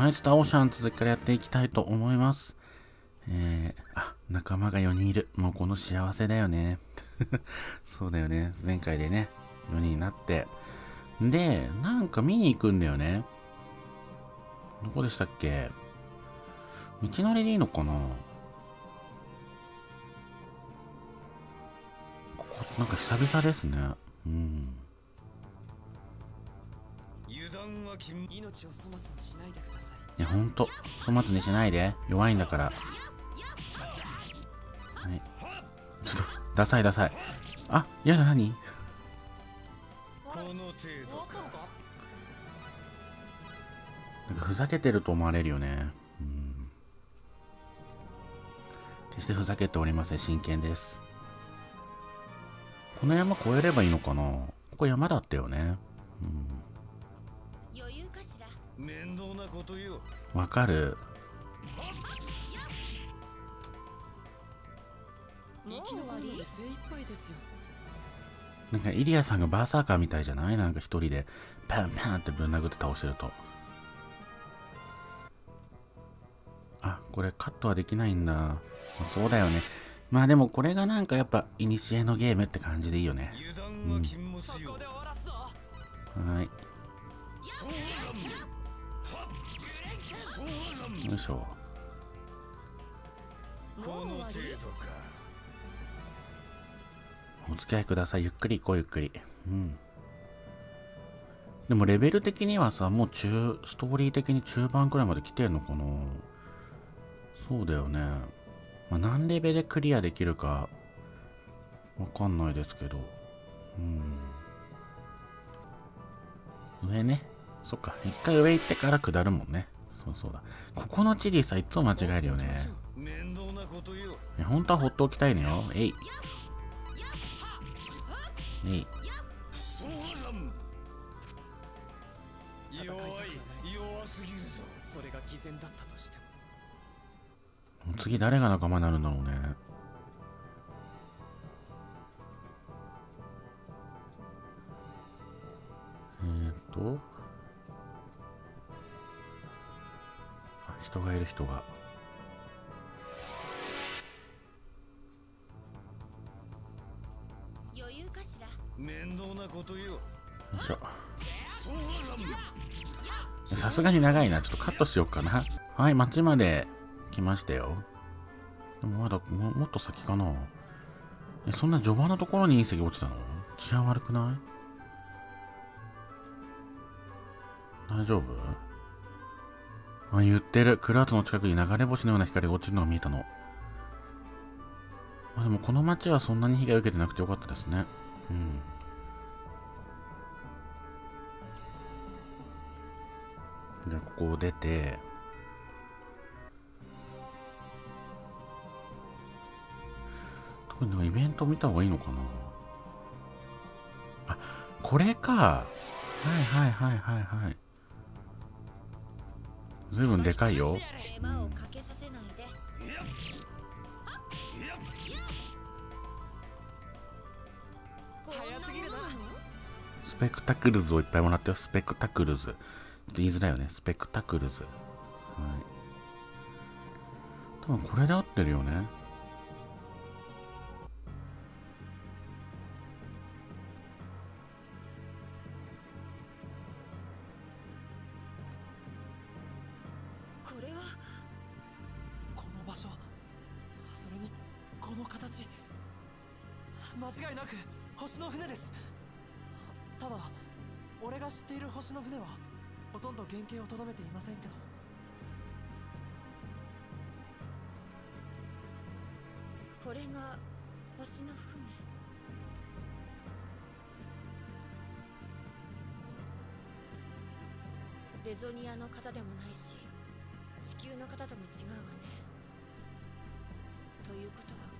はい、スターオーシャン続きからやっていきたいと思います。えー、あ、仲間が4人いる。もうこの幸せだよね。そうだよね。前回でね、4人になって。で、なんか見に行くんだよね。どこでしたっけ？道のりでいいのかな？ここ、なんか久々ですね。うん。油断は命を粗末にしないでください。いや、ほんと。粗末にしないで。弱いんだから。はい。ちょっと、ダサいダサい。あ、やだ、何？この程度か。なんかふざけてると思われるよね。うん。決してふざけておりません。真剣です。この山越えればいいのかなここ山だったよね。うん。わかる。なんかイリアさんがバーサーカーみたいじゃない？なんか一人でパンパンってぶん殴って倒してると。あこれカットはできないんだ。そうだよね。まあでもこれがなんかやっぱイニシエのゲームって感じでいいよね、うん、はいよいしょこの程度かお付き合いください。ゆっくり行こう、ゆっくり。うん。でもレベル的にはさ、もう中、ストーリー的に中盤くらいまで来てんのかなそうだよね。まあ、何レベルでクリアできるか、わかんないですけど。うん。上ね。そっか。一回上行ってから下るもんね。そうそうだ。ここの地理さ、いつも間違えるよね。いや、本当はほっときたいのよ。えい。いい弱い弱すぎるぞそれが偽善だったとしても次誰が仲間になるんだろうねえー、っと人がいる人が。面倒なことよ。よいしょ。さすがに長いな。ちょっとカットしようかな。はい町まで来ましたよ。でもまだももっと先かな。えそんな序盤のところに隕石落ちたの？治安悪くない？大丈夫？あ言ってる。クラウドの近くに流れ星のような光が落ちるのが見えたの。まあ、でもこの町はそんなに被害を受けてなくてよかったですね。うん。じゃあここを出て。特にイベント見た方がいいのかな。あこれか。はいはいはいはいはい。随分でかいよ、スペクタクルズをいっぱいもらってよ。スペクタクルズ。言いづらいよね。スペクタクルズ。はい。多分これで合ってるよね。俺が知っている星の船はほとんど原型をとどめていませんけど。これが星の船。レゾニアの方でもないし地球の方とも違うわね。ということは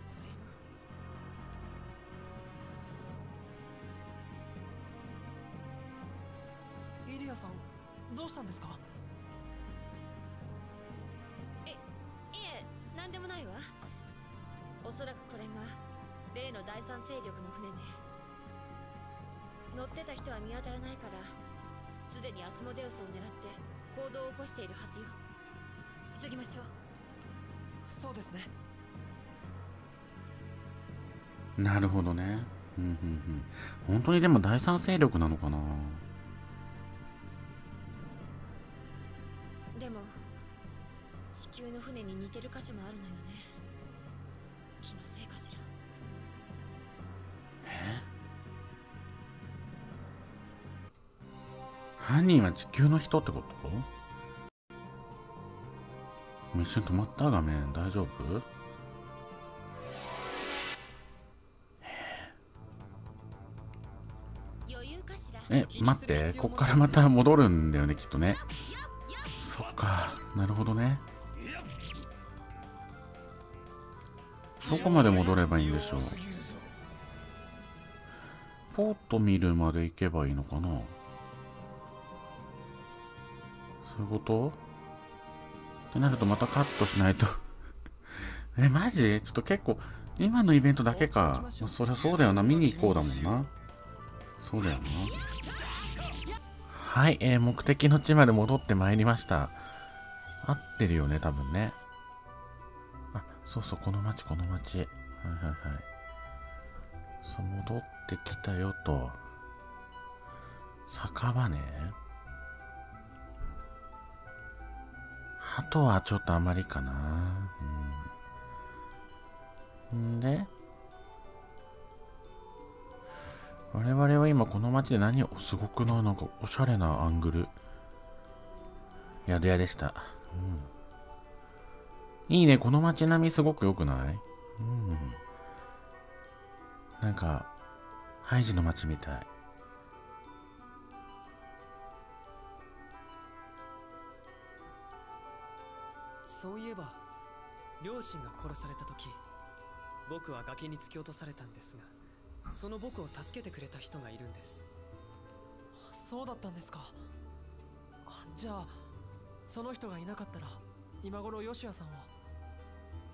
したんですか？えいえ何でもないわ。おそらくこれが例の第三勢力の船ね。乗ってた人は見当たらないからすでにアスモデウスを狙って行動を起こしているはずよ。急ぎましょう。そうですね。なるほどね。うんうんうん。本当にでも第三勢力なのかな？でも地球の船に似てる箇所もあるのよね。気のせいかしら。犯人は地球の人ってこと？一瞬止まった？画面大丈夫？え待って。こっからまた戻るんだよねきっとねなるほどね。どこまで戻ればいいんでしょう？ポート見るまで行けばいいのかな？そういうこと？ってなるとまたカットしないと。えマジ？ちょっと結構今のイベントだけか、まあそりゃそうだよな。見に行こうだもんな。そうだよな。はい、えー目的の地まで戻ってまいりました。合ってるよね多分ね。あそうそうこの町この町はいはいはい。そう戻ってきたよと。酒場ね。鳩はちょっとあまりかな。うんん。で我々は今この街で何をすごくななんかおしゃれなアングル。宿屋でした、うん、いいね。この街並みすごく良くない？うん。なんかハイジの街みたい。そういえば両親が殺された時僕は崖に突き落とされたんですがその僕を助けてくれた人がいるんです。そうだったんですか。あじゃあその人がいなかったら今頃ヨシアさんは。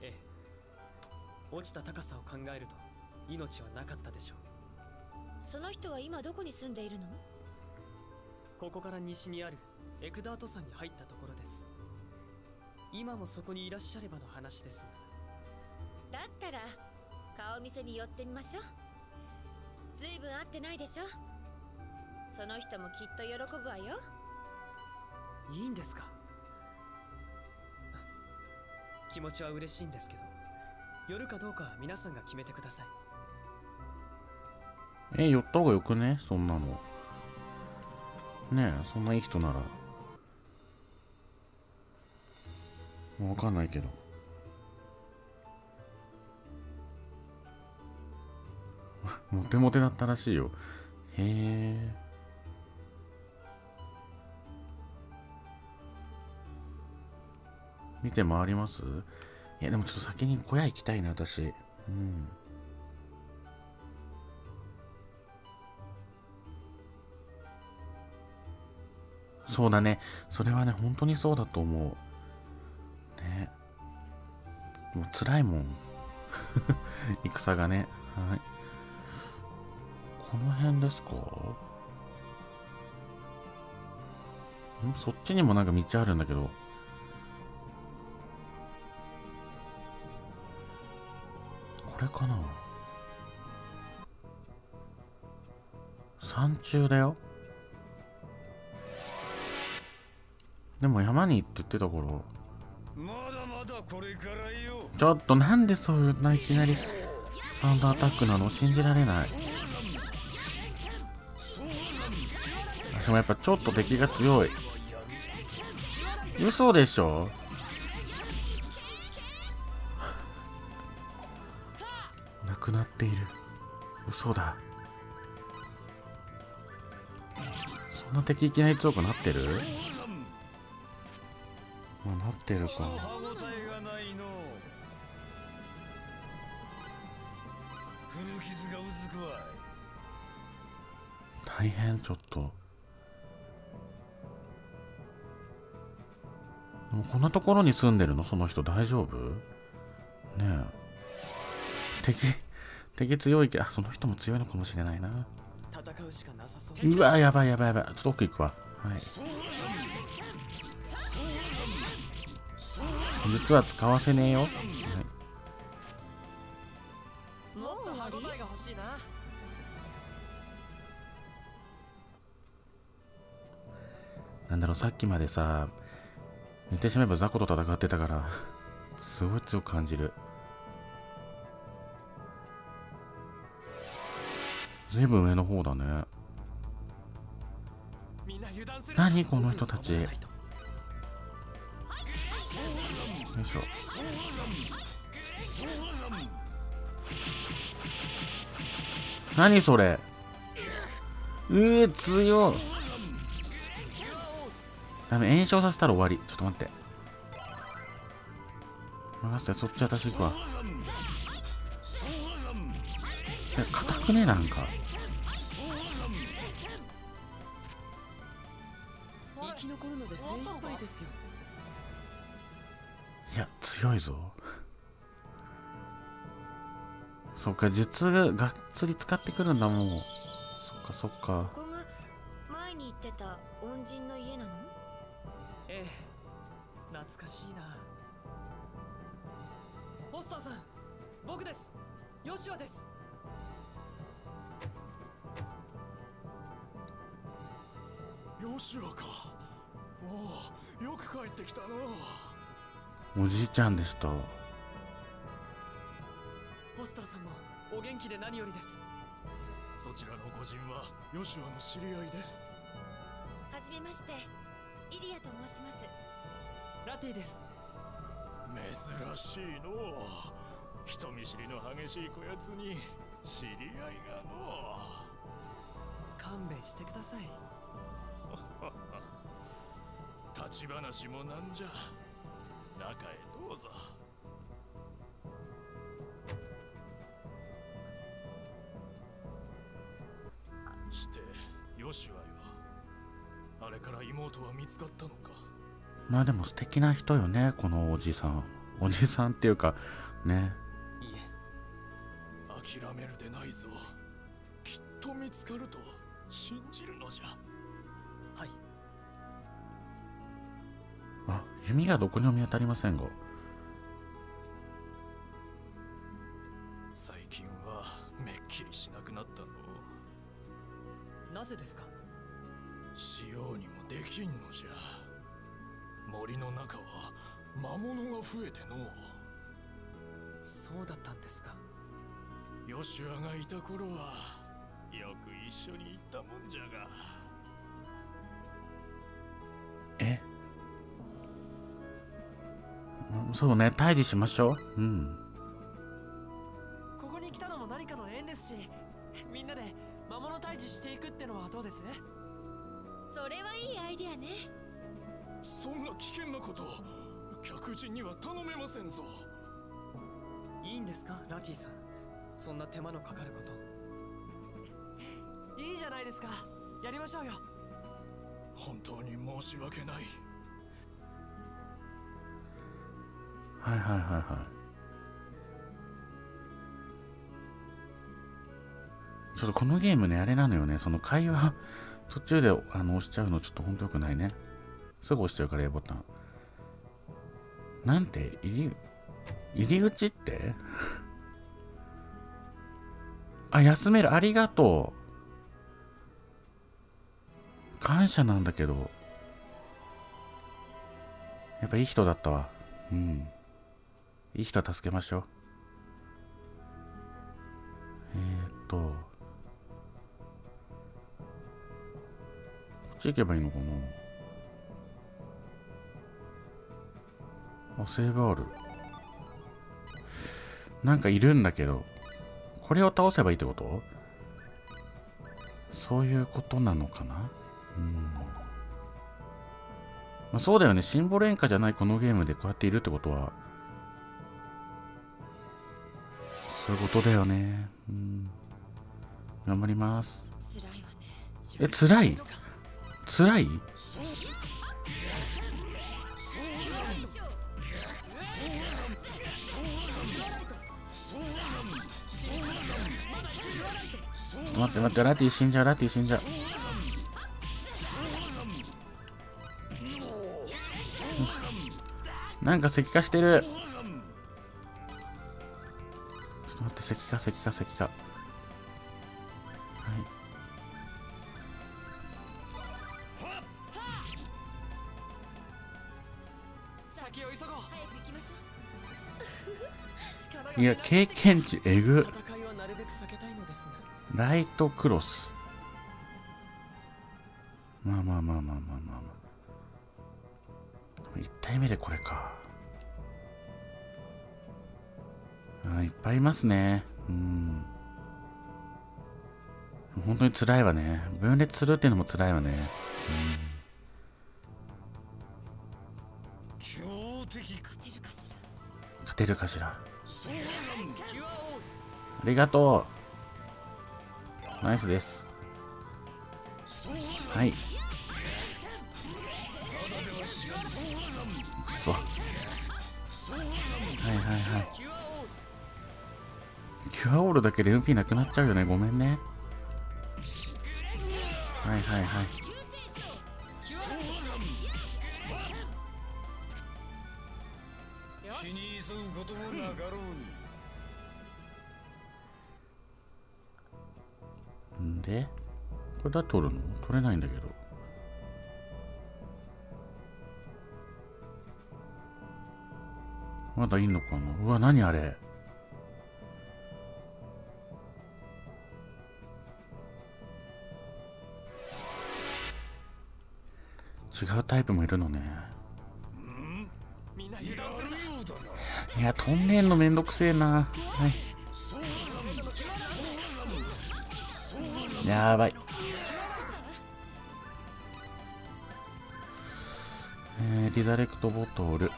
ええ。落ちた高さを考えると命はなかったでしょう。その人は今どこに住んでいるの？ここから西にあるエクダート山に入ったところです。今もそこにいらっしゃればの話です。だったら顔見せに寄ってみましょう。ずいぶん会ってないでしょ？その人もきっと喜ぶわよ。いいんですか？気持ちは嬉しいんですけど寄るかどうかは皆さんが決めてください。え寄った方がよくね？そんなの。ねえそんないい人なら。わかんないけど。モテモテだったらしいよ。へえ。見て回ります？いやでもちょっと先に小屋行きたいな私。うん。そうだね。それはね本当にそうだと思う。ね。もう辛いもん。戦がね。はい。この辺ですか？そっちにもなんか道あるんだけど。これかな。山中だよ。でも山にって言ってた頃。まだまだこれからよ。ちょっとなんでそういうないきなりサウンドアタックなの？信じられない。でもやっぱちょっと敵が強い。嘘でしょ？くなっている。嘘だ。そんな敵いきなり強くなってる？まあなってるか。大変ちょっと。こんなところに住んでるの？その人大丈夫？ねえ。敵敵強いけどあその人も強いのかもしれないな。戦うしかなさそううわやばいやばいやばい。ちょっと奥行くわ。はい。実は使わせねえよ、はい、もっと歯応えが欲しいななんだろうさっきまでさ言ってしまえば雑魚と戦ってたからすごい強く感じるずいぶん上の方だね。何この人たち。よいしょ。何それ。うえ強い。ダメ炎症させたら終わり。ちょっと待って。任せてそっち私行くわ。硬くねなんかき残るので精一杯ですよ。いや強いぞ。そっか術ががっつり使ってくるんだもん。そっかそっか。ここが前に言ってた恩人の家なの？ええ懐かしいな。ポスターさん僕です。ヨシュアです。ヨシュアかおおよく帰ってきたな。おじいちゃんでした。ポスターさんもお元気で何よりです。そちらの御人はヨシュアの知り合いで。はじめましてイリアと申します。ラティです。珍しいのう。人見知りの激しいこやつに知り合いがの勘弁してください立ち話もなんじゃ。中へどうぞ。してヨシュアよあれから妹は見つかったのか。まあでも素敵な人よねこのおじさん。おじさんっていうかね。いえ。諦めるでないぞ。きっと見つかると信じるのじゃあ弓がどこにも見当たりませんが。最近はめっきりしなくなったの。なぜですか？しようにもできんのじゃ。森の中は魔物が増えてのそうだったんですか。ヨシュアがいた頃はよく一緒に行ったもんじゃがそうね退治しましょう。うん。ここに来たのも何かの縁ですしみんなで魔物退治していくってのはどうです？それはいいアイディアね。そんな危険なこと客人には頼めませんぞ。いいんですかラティさん？そんな手間のかかること。いいじゃないですか。やりましょうよ。本当に申し訳ないはいはいはいはい。ちょっとこのゲームねあれなのよね。その会話 途中であの押しちゃうのちょっとほんとよくないね。すぐ押しちゃうから A ボタン。なんて入り入り口って？あ休める。ありがとう。感謝なんだけど。やっぱいい人だったわ。うん。いい人助けましょう。えー、っとこっち行けばいいのかな？あセーブある。なんかいるんだけどこれを倒せばいいってこと？そういうことなのかな？うん、まあ、そうだよね。シンボル演歌じゃないこのゲームでこうやっているってことはそういうことだよね。うん。頑張ります。え辛い？辛い？待って待ってラティ死んじゃうラティ死んじゃう。なんか石化してる待って石化石化石化はい いや経験値えぐ。ライトクロス。まあまあまあまあまあまあまあ。1体目でこれか。あーいっぱいいますねうん。本当に辛いわね。分裂するっていうのも辛いわね。う勝てるかしら勝てるかしら。ありがとう。ナイスです。はい。くそ。はいはいはい。キュアオールだけで MP なくなっちゃうよね。ごめんね。はいはいはい。で？これだ取るの取れないんだけど。まだいんのかな？うわ何あれ？違うタイプもいるのね。いや飛んでんのめんどくせえな。はい。やばい。えー、リザレクトボトル。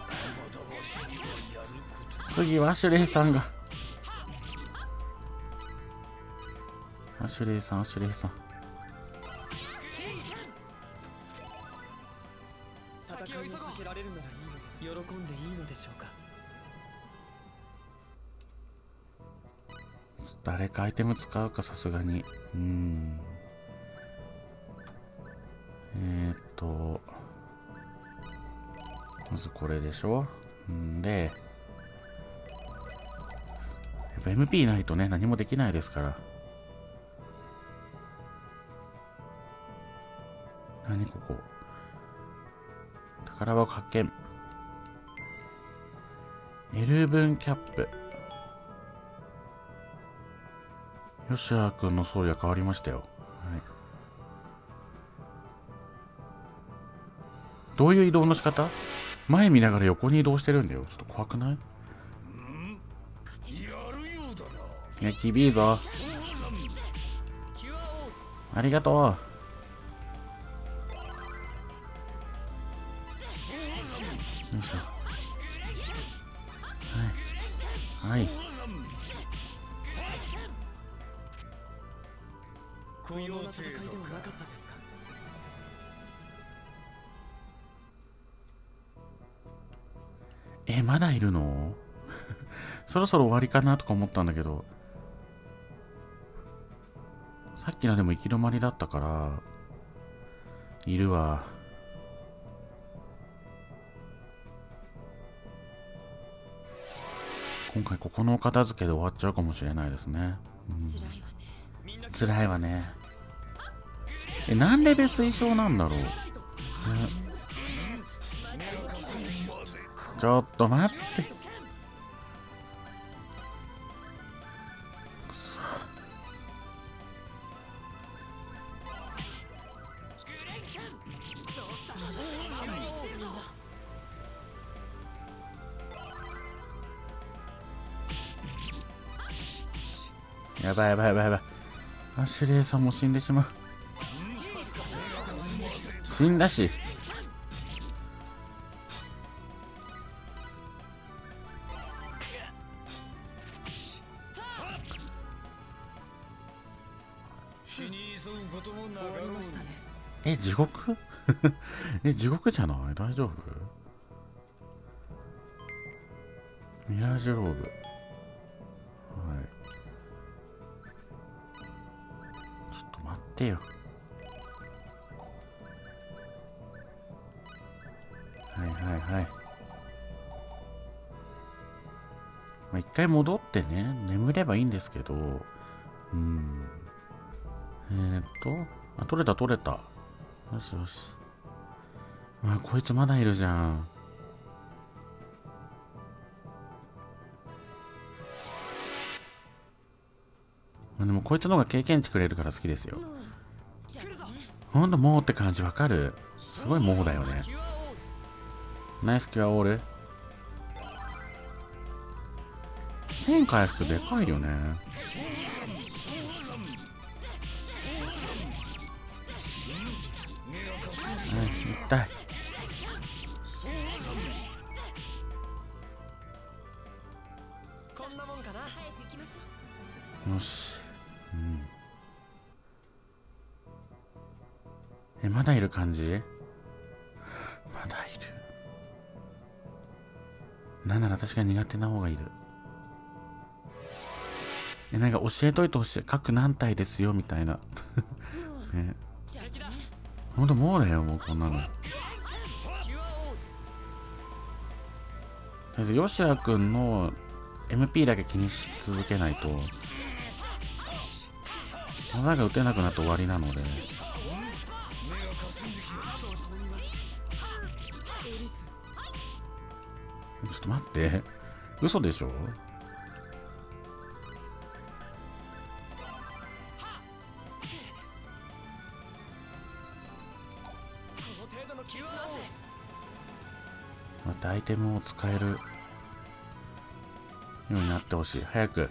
次はアシュレイさんが。アシュレイさんアシュレイさん喜んでいいのでしょうか？誰かアイテム使うかさすがに。うーん。えー、っとまずこれでしょ？んでやっぱ MP ないとね何もできないですから。何ここ？宝箱発見エルブンキャップヨシア君の装備は変わりましたよ。はい。どういう移動の仕方？前見ながら横に移動してるんだよ。ちょっと怖くない？いや、厳いぞ。ありがとう。そろそろ終わりかなとか思ったんだけど。さっきのでも行き止まりだったから、いるわ。今回ここのお片付けで終わっちゃうかもしれないですね。うん辛いわねみんな辛いわね。え、何レベ推奨なんだろう、ねちょっと待って。ばいやばいやばいやばい。アシュレイさんも死んでしまう。死んだし。え、地獄？え、地獄じゃない？大丈夫？ミラージュローブ。ってよはいはいはい。まあ、一回戻ってね、眠ればいいんですけど、うん。えー、っと、あ、取れた取れた。よしよし。わ、こいつまだいるじゃん。でもこいつの方が経験値くれるから好きですよ。ほんともうって感じわかる？すごいもうだよね。ナイスキュアオール。1000回復でかいよね。はい、痛い。こんなもんかな早く行きましょよし。うん。え、まだいる感じ？まだいる。なんなら確かに苦手な方がいる。え、なんか教えといてほしい。各何体ですよ、みたいな。ね。ほんともうだよ、もうこんなの。とりあえず、ヨシアくんの MP だけ気にし続けないと、技が打てなくなって終わりなので。ちょっと待って。嘘でしょ？またアイテムを使えるようになってほしい。早く。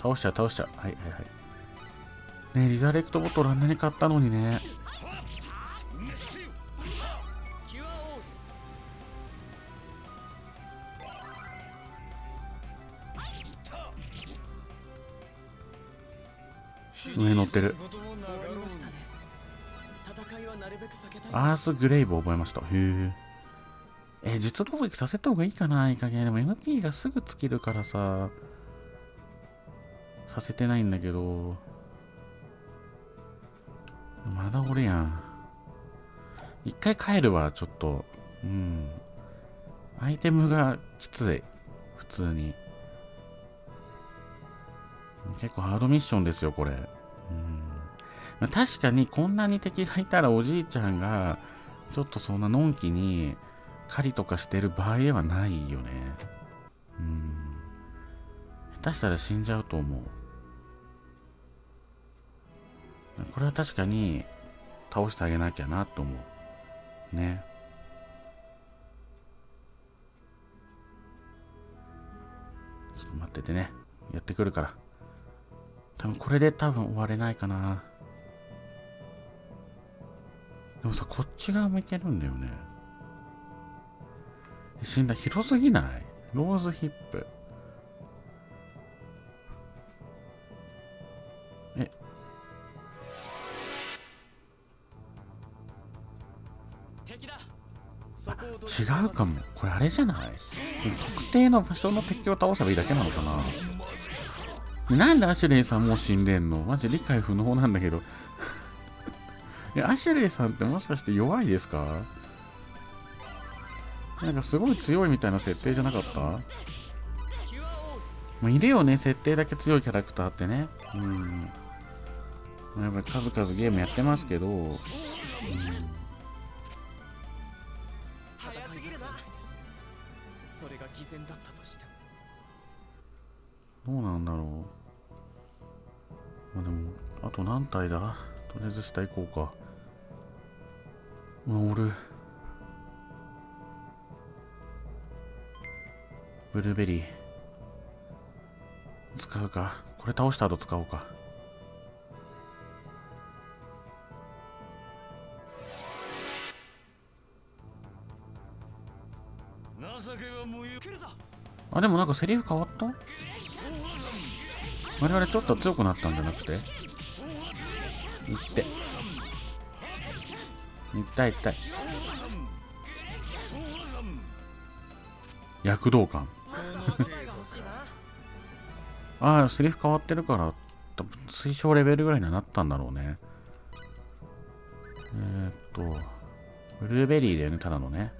倒しちゃう、倒しちゃう。はい、はい、はい。ねリザレクトボトルあんなに買ったのにね。上乗ってる。アースグレイブ覚えました。へえ。え、実攻撃させた方がいいかないい加減。でも MP がすぐ尽きるからさ。させてないんだけど。まだ俺やん。一回帰るわ、ちょっと。うん。アイテムがきつい。普通に。結構ハードミッションですよ、これ。うん。まあ確かにこんなに敵がいたらおじいちゃんがちょっとそんなのんきに狩りとかしてる場合ではないよねうん下手したら死んじゃうと思うこれは確かに倒してあげなきゃなと思う。ね。ちょっと待っててね。やってくるから。多分これで多分終われないかな。でもさ、こっち側向いてるんだよね。死んだ、広すぎない？ローズヒップ。違うかも。これあれじゃない？特定の場所の敵を倒せばいいだけなのかな？なんでアシュレイさんもう死んでんの？マジ理解不能なんだけど。え、アシュレイさんってもしかして弱いですか？なんかすごい強いみたいな設定じゃなかった？キュアオーまあ、いるよね、設定だけ強いキャラクターってね。うん。やっぱり数々ゲームやってますけど、うん、早すぎるなそれが偽善だったとしてもどうなんだろう。まあでも、あと何体だ？とりあえず下行こうか。うわ、俺。ブルーベリー。使うか。これ倒した後使おうか。あ、でもなんかセリフ変わった？我々ちょっと強くなったんじゃなくて？いって。痛い痛い。躍動感。ああ、セリフ変わってるから、多分推奨レベルぐらいにはなったんだろうね。えー、っと、ブルーベリーだよね、ただのね。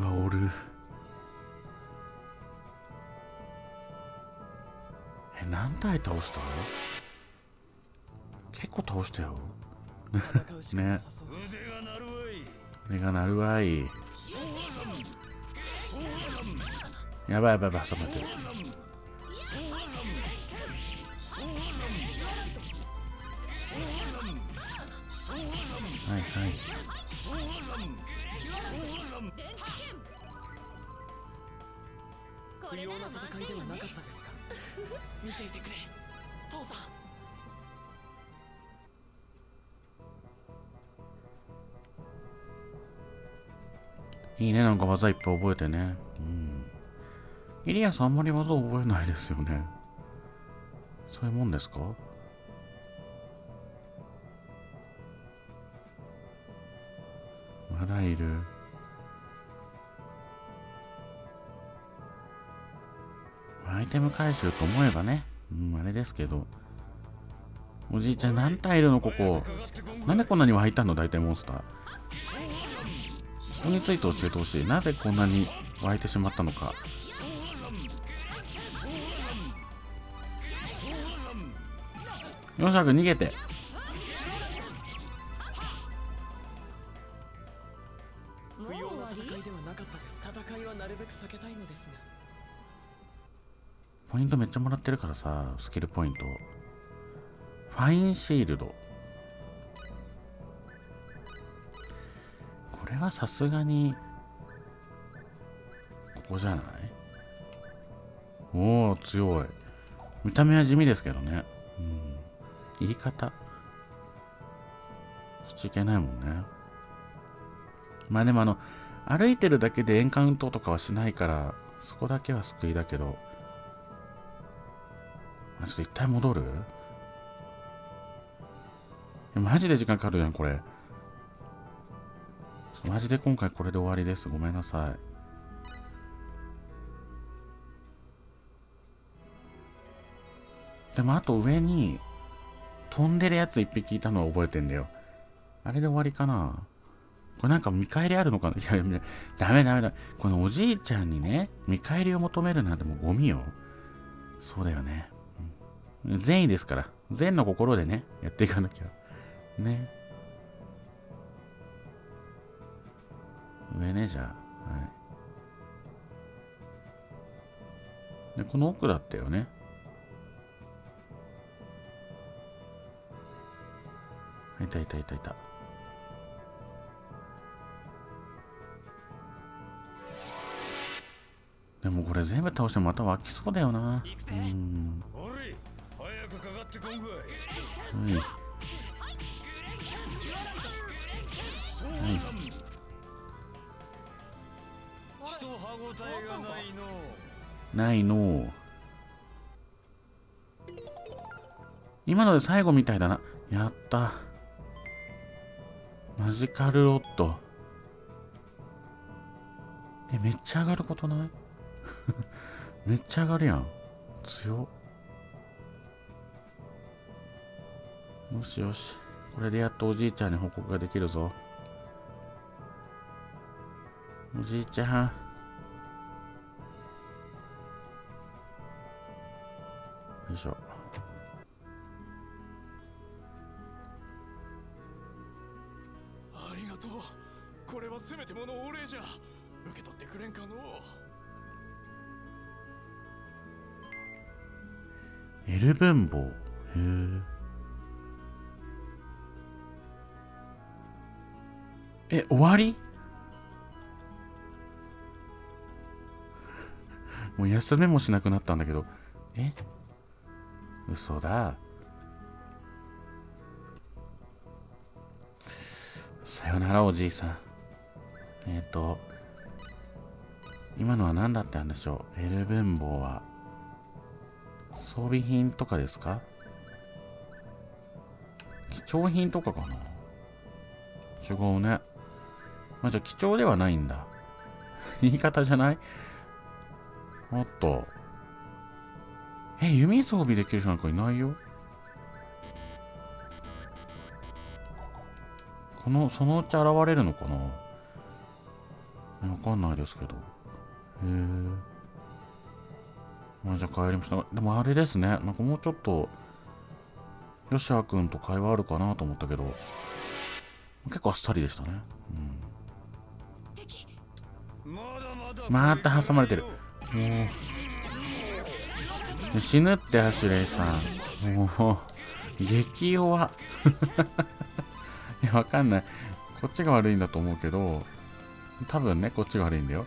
うわおる。え何体倒した結構倒したよ。戦うしかなさそうです、腕が鳴るわい。目が鳴るわいやばいやばいやばいちょっと待って見ていてくれ。父さん。いいね。なんか技いっぱい覚えてね。うん。イリアスあんまり技覚えないですよね。そういうもんですか？まだいる。アイテム回収と思えばねうんあれですけど。おじいちゃん何体いるのここ。なんでこんなに湧いたの大体モンスター。そこについて教えてほしい。なぜこんなに湧いてしまったのか。ヨシャク逃げて。イントめっちゃもらってるからさスキルポイント。ファインシールド。これはさすがにここじゃない？おお強い。見た目は地味ですけどね。うん。言い方。しちゃいけないもんね。まあでもあの歩いてるだけでエンカウントとかはしないからそこだけは救いだけど。ちょっと一体戻る？マジで時間かかるじゃんこれ。マジで今回これで終わりです。ごめんなさい。でもあと上に飛んでるやつ一匹いたのは覚えてんだよ。あれで終わりかな？これなんか見返りあるのかな？いやいやダメダメだこのおじいちゃんにね見返りを求めるなんてもうゴミよ。そうだよね。善意ですから善の心でねやっていかなきゃ。ね。上ねじゃあ。はい。でこの奥だったよね。いたいたいたいた。でもこれ全部倒してもまた湧きそうだよな。うん。はい。はい。人歯ごたえがないの今ので最後みたいだな。やった。マジカルロット。え、めっちゃ上がることない？めっちゃ上がるやん。強っ。よしよし。これでやっとおじいちゃんに報告ができるぞ。おじいちゃん。よいしょ。ありがとうこれはせめてものお礼じゃ受け取ってくれんかのエルブンボウ。へえ。え、終わり？もう休めもしなくなったんだけど。え？嘘だ。さよならおじいさん。えっ、ー、と、今のは何だったんでしょう？エルブンボウは。装備品とかですか？貴重品とかかな？違うね。まあ、じゃあ貴重ではないんだ。言い方じゃない？おっと。え、弓装備できる人なんかいないよ。この、そのうち現れるのかな？わかんないですけど。へえ。まあじゃあ帰りました。でもあれですね。なんかもうちょっと、ヨシア君と会話あるかなと思ったけど、結構あっさりでしたね。うん。また挟まれてる。もう。死ぬって、アシュレイさん。もう、激弱。いや、わかんない。こっちが悪いんだと思うけど、多分ね、こっちが悪いんだよ。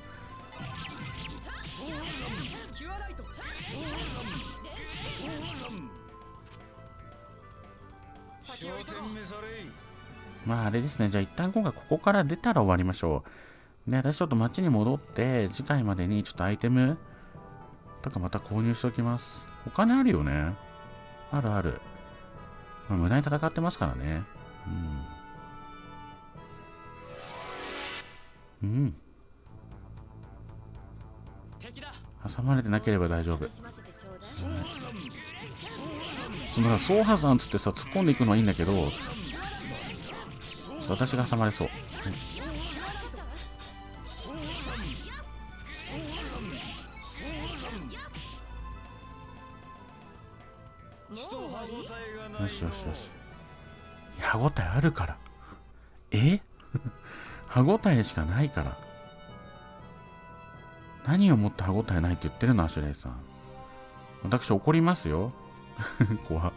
まああれですね。じゃあ一旦今回ここから出たら終わりましょう。ね、私ちょっと街に戻って、次回までにちょっとアイテムとかまた購入しておきます。お金あるよね。あるある。まあ、無駄に戦ってますからね。うん。うん。挟まれてなければ大丈夫そのさ、ソーハさんつってさ、突っ込んでいくのはいいんだけど、私が挟まれそう応えしかないから。何をもって歯応えないって言ってるの、アシュレイさん。私怒りますよ。怖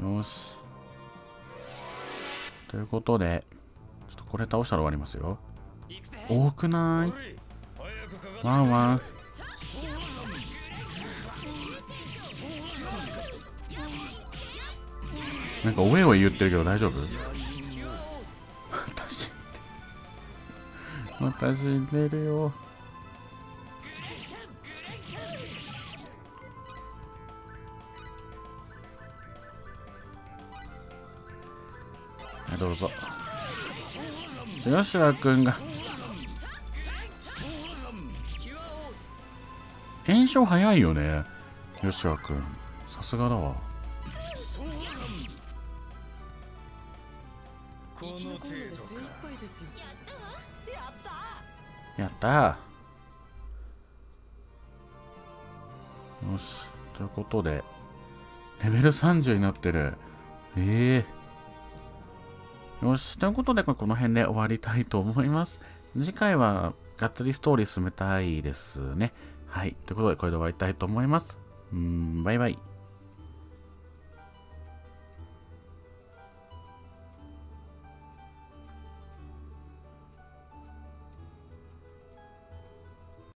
よし。ということで、ちょっとこれ倒したら終わりますよ。多くない？ワンワン。なんか、おえおえ言ってるけど大丈夫？私寝るよ。どうぞ。吉田くんが、炎症早いよね。吉田くん。さすがだわ。生き残るので精一杯ですよやったーよし。ということで、レベル30になってる。ええよし。ということで、この辺で終わりたいと思います。次回は、がっつりストーリー進めたいですね。はい。ということで、これで終わりたいと思います。うん、バイバイ。